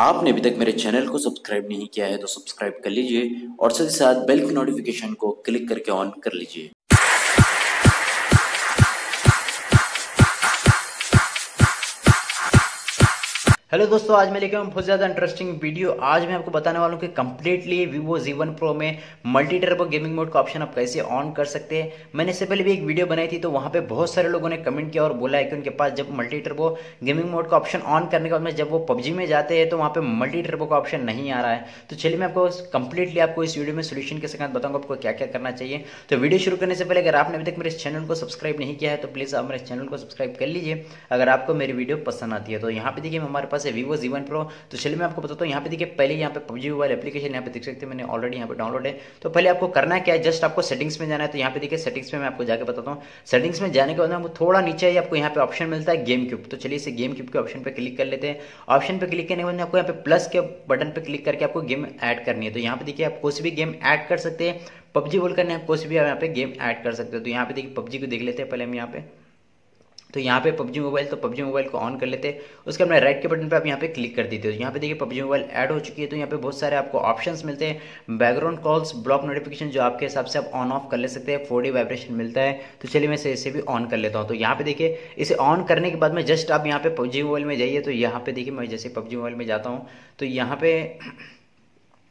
आपने अभी तक मेरे चैनल को सब्सक्राइब नहीं किया है तो सब्सक्राइब कर लीजिए और साथ ही साथ बेल की नोटिफिकेशन को क्लिक करके ऑन कर लीजिए। हेलो दोस्तों, आज मैं लेके आऊँ बहुत ज़्यादा इंटरेस्टिंग वीडियो आज मैं आपको बताने वाला हूँ कि completely Vivo G one pro में मल्टी टर्बो गेमिंग मोड का ऑप्शन आप कैसे ऑन कर सकते हैं। मैंने इससे पहले भी एक वीडियो बनाई थी तो वहाँ पे बहुत सारे लोगों ने कमेंट किया और बोला है कि उनके पास जब मल्टी टर्बो गेमिंग मोड का ऑप्शन ऑन करने के बाद में जब वो पबजी में जाते हैं तो वहाँ पर मल्टी टर्बो का ऑप्शन नहीं आ रहा है। तो चलिए मैं आपको कंप्लीटली आपको इस वीडियो में सोल्यूशन के साथ बताऊँगा आपको क्या क्या करना चाहिए। तो वीडियो शुरू करने से पहले, अगर आपने अभी तक मेरे चैनल को सब्सक्राइब नहीं किया है तो प्लीज़ आप मेरे चैनल को सब्सक्राइब कर लीजिए। अगर आपको मेरी वीडियो पसंद आती है तो यहाँ पर देखिए हमारे पास है वीवो जी वन प्रो तो चलिए मैं आपको बताता हूँ यहाँ पे देखिए पहले यहाँ पे पबजी मोबाइल एप्लीकेशन यहाँ पे देख सकते हैं मैंने ऑलरेडी यहाँ पे डाउनलोड है तो पहले आपको करना क्या है जस्ट आपको सेटिंग्स में जाना है तो यहाँ पे देखिए सेटिंग्स में मैं आपको जाकर बताता हूँ सेटिंग्स में जाने के बाद थोड़ा नीचे ही आपको यहाँ पे ऑप्शन मिलता है गेम क्यूब तो चलिए इसे गेम क्यूब के ऑप्शन पर क्लिक कर लेते हैं ऑप्शन पर क्लिक करने के बाद आपको यहाँ पे प्लस के बटन पर क्लिक करके आपको गेम ऐड करनी है तो यहाँ पे देखिए आप कोई भी गेम ऐड कर सकते हैं पबजी बोल करने आप कोई भी यहाँ पे गेम ऐड कर सकते हो तो यहाँ पे देखिए पबजी को देख लेते हैं पहले हम यहाँ पे तो यहाँ पे पबजी मोबाइल तो पबजी मोबाइल को ऑन कर लेते उसके बाद राइट के बटन पे आप यहाँ पे क्लिक कर देते हो यहाँ पे देखिए पबजी मोबाइल ऐड हो चुकी है तो यहाँ पे बहुत सारे आपको ऑप्शंस मिलते हैं। बैकग्राउंड कॉल्स, ब्लॉक नोटिफिकेशन जो आपके हिसाब से आप ऑन ऑफ़ कर ले सकते हैं, फोर वाइब्रेशन मिलता है। तो चलिए मैं इसे भी ऑन कर लेता हूँ। तो यहाँ पे देखिए, इसे ऑन करने के बाद में जस्ट आप यहाँ पे पबजी मोबाइल में जाइए। तो यहाँ पे देखिए मैं जैसे पबजी मोबाइल में जाता हूँ तो यहाँ पे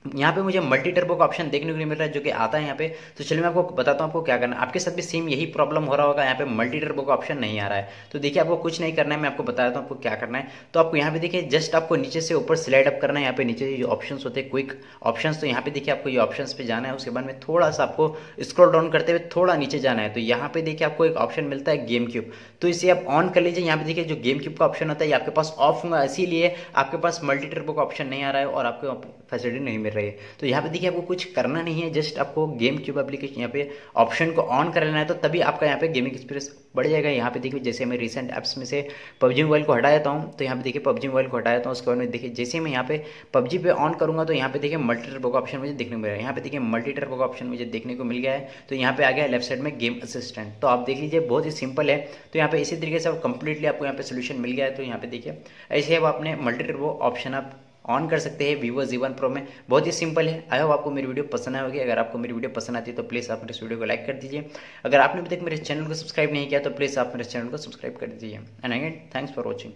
यहाँ पे मुझे मल्टी टर्बो का ऑप्शन देखने को नहीं मिल रहा है, जो कि आता है यहाँ पे। तो चलिए मैं आपको बताता हूँ आपको क्या करना है। आपके साथ भी सेम यही प्रॉब्लम हो रहा होगा, यहाँ पे मल्टी टर्बो का ऑप्शन नहीं आ रहा है। तो देखिए आपको कुछ नहीं करना है, मैं आपको बताता हूँ आपको क्या करना है। तो आपको यहाँ पे देखिए जस्ट आपको नीचे से ऊपर स्लाइड अप करना है। यहाँ पे नीचे जो ऑप्शन होते हैं क्विक ऑप्शन तो यहाँ पे देखिए आपको ये ऑप्शन पे जाना है। उसके बाद में थोड़ा सा आपको स्क्रॉल डाउन करते हुए थोड़ा नीचे जाना है। तो यहाँ पे देखिए आपको एक ऑप्शन मिलता है गेम क्यूब तो इसे आप ऑन कर लीजिए। यहाँ पे देखिए जो गेम क्यूब का ऑप्शन होता है, ये आपके पास ऑफ़ होगा, इसीलिए आपके पास मल्टी टर्बो का ऑप्शन नहीं आ रहा है और आपको फैसिलिटी नहीं रही है तो यहाँ पे देखिए आपको कुछ करना नहीं है जस्ट आपको गेम क्यूब एप्लीकेशन यहाँ पे ऑप्शन को ऑन कर लेना है तो तभी आपका यहाँ पे गेमिंग एक्सपीरियंस बढ़ जाएगा यहाँ पे देखिए जैसे मैं रिसेंट ऐप्स में से पबजी मोबाइल को हटा देता हूँ तो यहाँ पे देखिए पबजी मोबाइल को हटा देता हूँ उसके बाद में देखिए जैसे मैं यहाँ पे पबजी पे ऑन करूँगा तो यहाँ पे देखिए मल्टी टर्बो का ऑप्शन मुझे देखने को मिल रहा है यहाँ पे देखिए मल्टी टर्बो का ऑप्शन मुझे देखने को मिल गया है तो यहाँ पे आ गया लेफ़्ट साइड में गेम असिस्टेंट तो आप देख लीजिए बहुत ही सिंपल है तो यहाँ पे इसी तरीके से कंप्लीटली आपको यहाँ पे सोल्यूशन मिल गया है तो यहाँ पे देखिए ऐसे अब आपने मल्टी टर्बो ऑप्शन आप ऑन कर सकते हैं वीवो जी वन प्रो में। बहुत ही सिंपल है। आई होप आपको मेरी वीडियो पसंद आए होगी। अगर आपको मेरी वीडियो पसंद आती है तो प्लीज़ आप मेरे इस वीडियो को लाइक कर दीजिए। अगर आपने अभी तक मेरे चैनल को सब्सक्राइब नहीं किया तो प्लीज़ आप मेरे चैनल को सब्सक्राइब कर दीजिए। And again thanks for watching